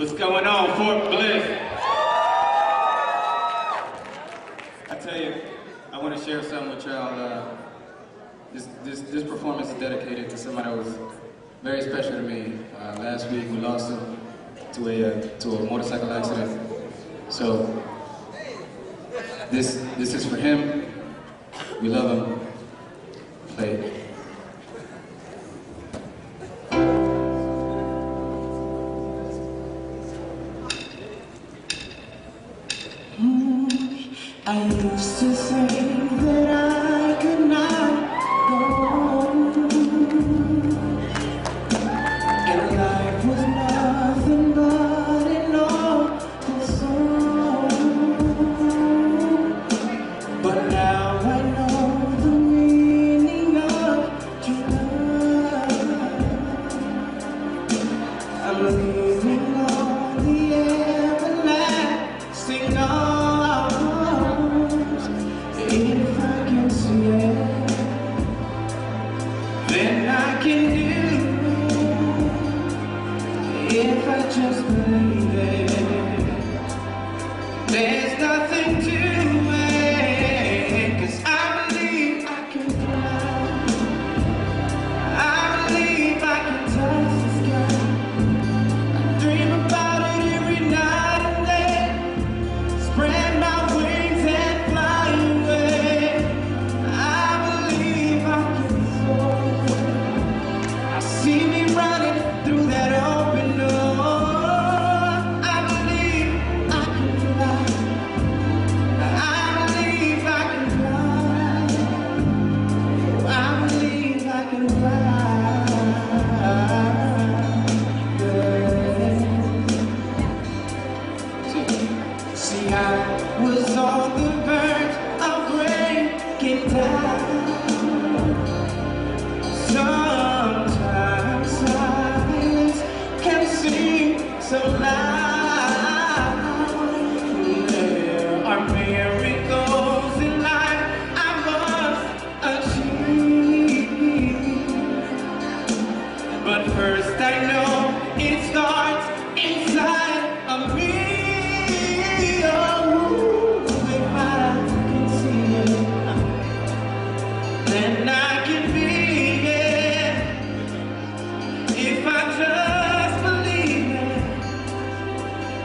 What's going on, Fort Bliss? I tell you, I want to share something with y'all. Uh, this, this, this performance is dedicated to somebody that was very special to me. Uh, last week we lost him to a, uh, to a motorcycle accident. So this, this is for him. We love him. Play I used to think that I See, I was on the verge of breaking down. Sometimes silence can seem so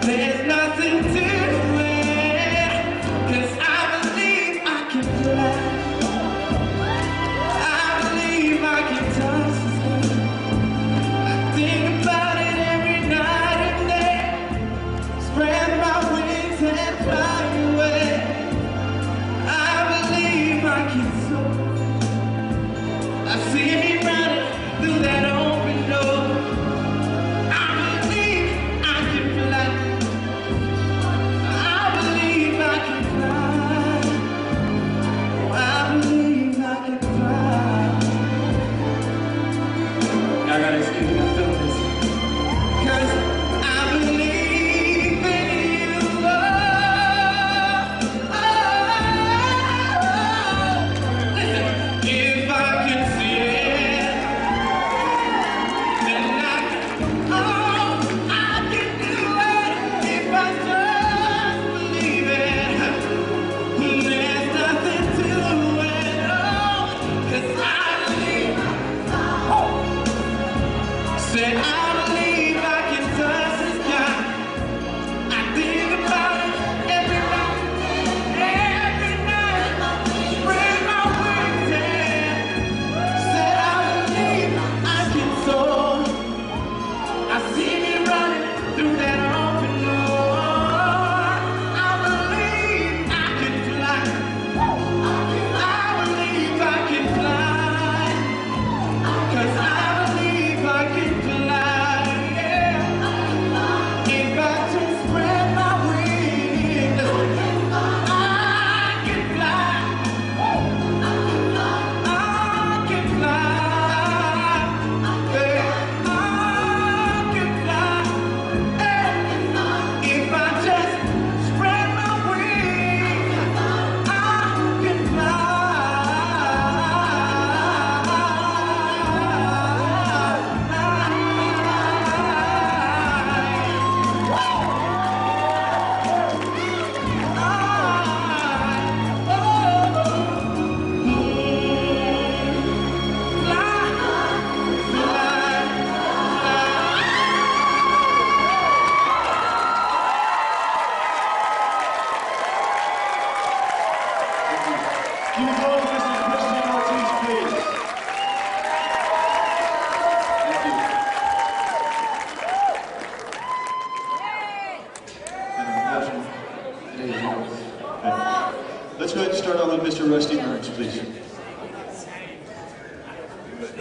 There's nothing to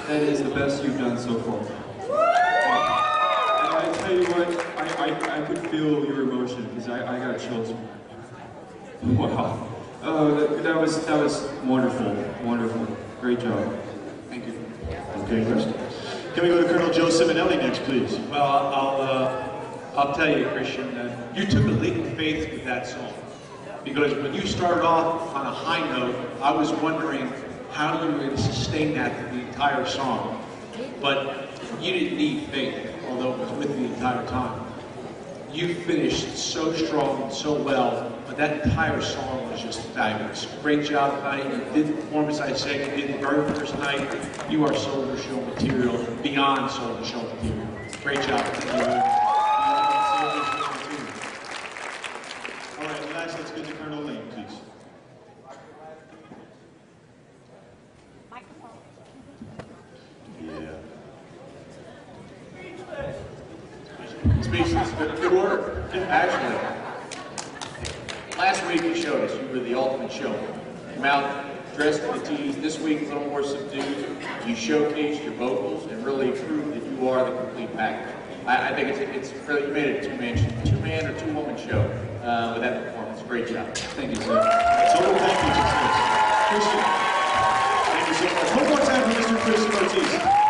That is the best you've done so far. And I tell you what, I, I, I could feel your emotion because I, I got chills. Wow. Oh, that, that was that was wonderful, wonderful. Great job. Thank you. Okay, Rusty. Can we go to Colonel Joe Simonelli next, please? Well, I'll, uh, I'll tell you, Christian, that you took a leap of faith with that song. Because when you started off on a high note, I was wondering how you were to sustain that for the entire song. But you didn't need faith, although it was with you the entire time. You finished so strong and so well, but that entire song was just fabulous. Great job tonight. You did the performance I said you did the very first night. You are solo show material, beyond solo show material. Great job. All right, last, let's get to Colonel Lane, species. Good, good work, actually. Last week you showed us, you were the ultimate show. Came out dressed to the tees. This week a little more subdued. You showcased your vocals and really proved that you are the complete package. I, I think it's, it's really, you made it a two-man two man or two-woman show uh, with that performance. Great job. Thank you, sir. Total thank you to Christian. Thank you so much. One more time for Mr. Christian Ortiz.